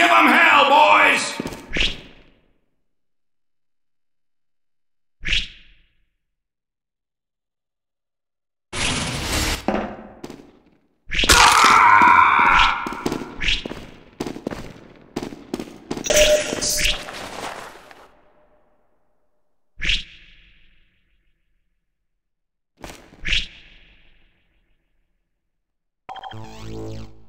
Give 'em hell, boys! Ah!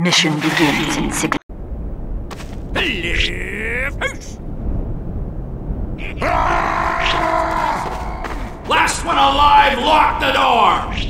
Mission begins in six. Last one alive, lock the door!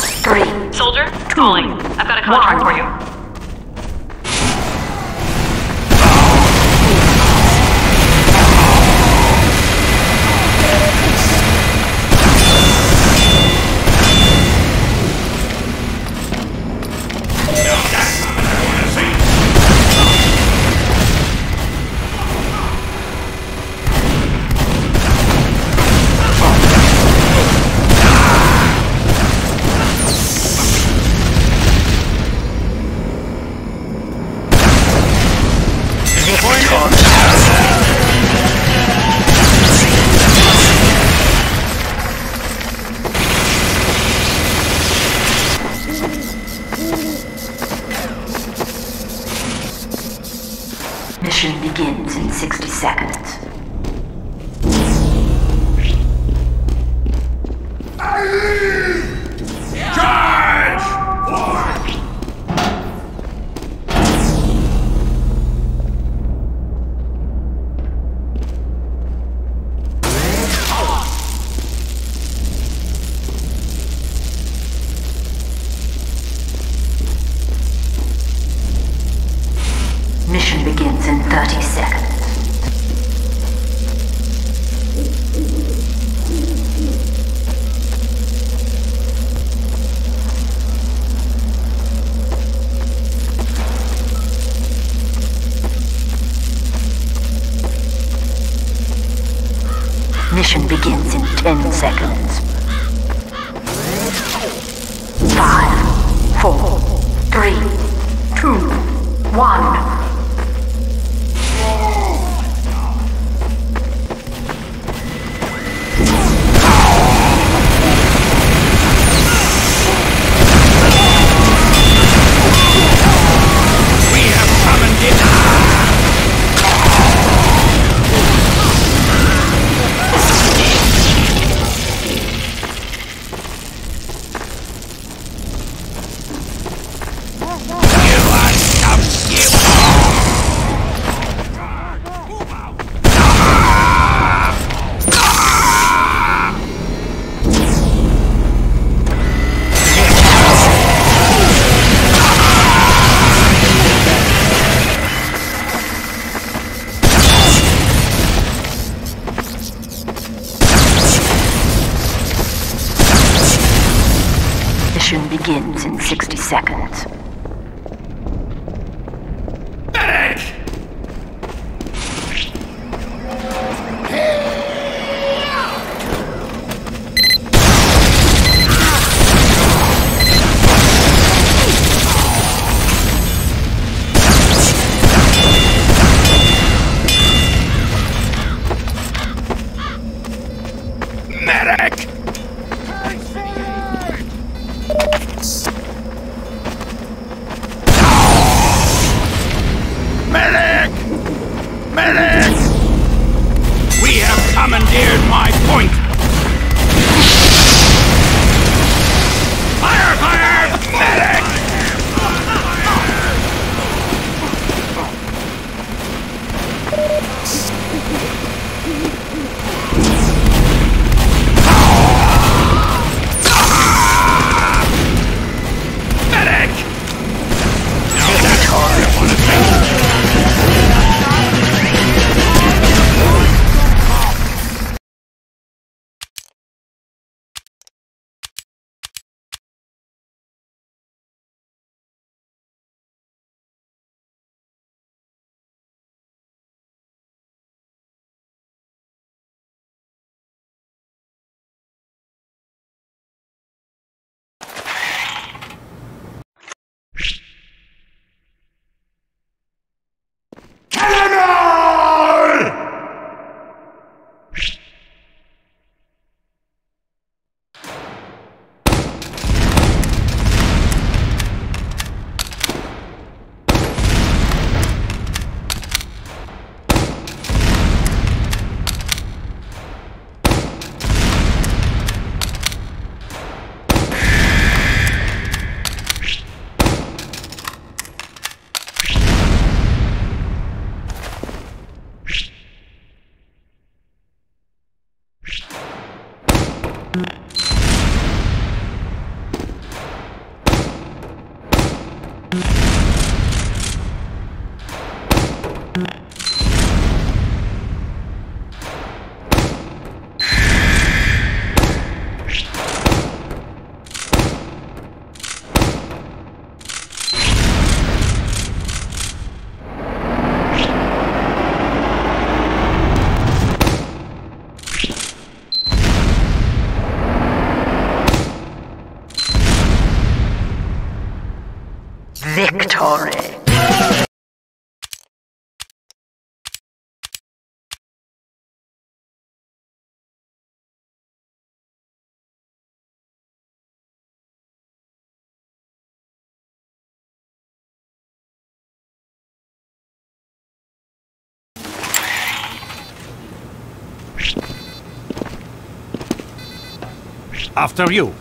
three, Soldier, calling. I've got a contract for you. Mission begins in 60 seconds. Mission begins in 30 seconds. Mission begins in 10 seconds. 5, 4, 3, 2, 1. Mission begins in 60 seconds. Cannonball! After you.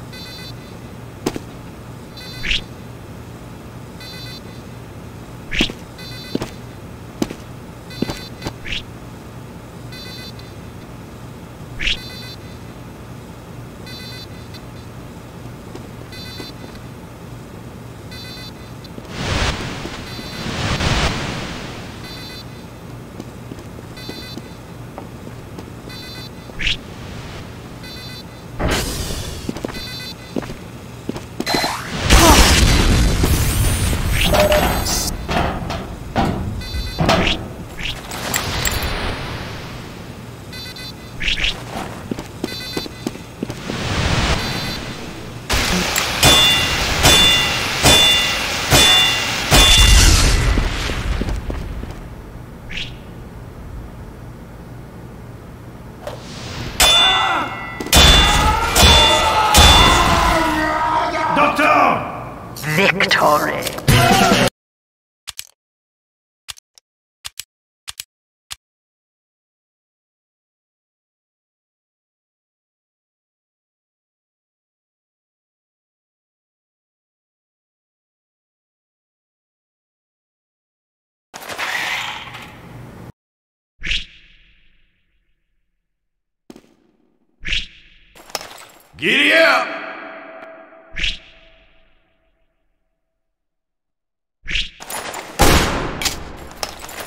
Giddy up!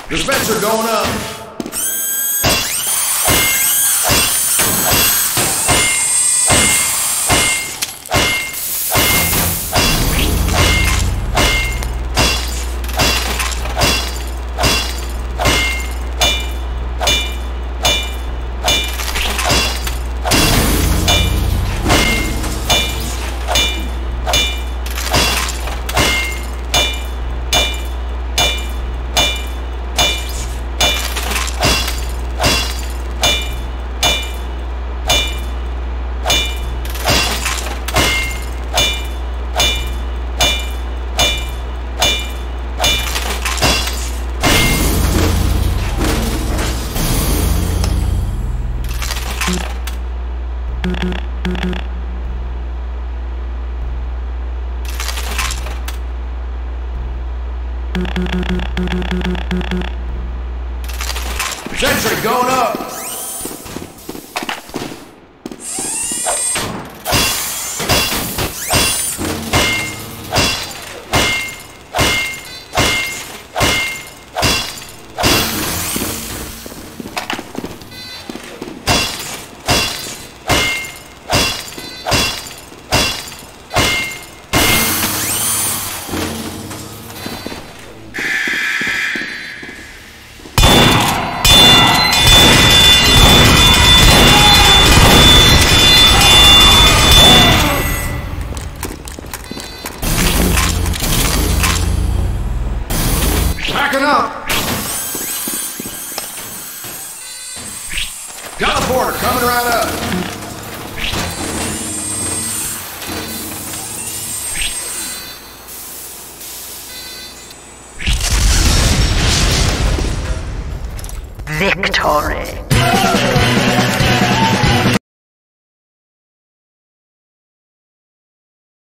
Dispenser going up. Sentry going up. Backing up. Border coming right up. Victory.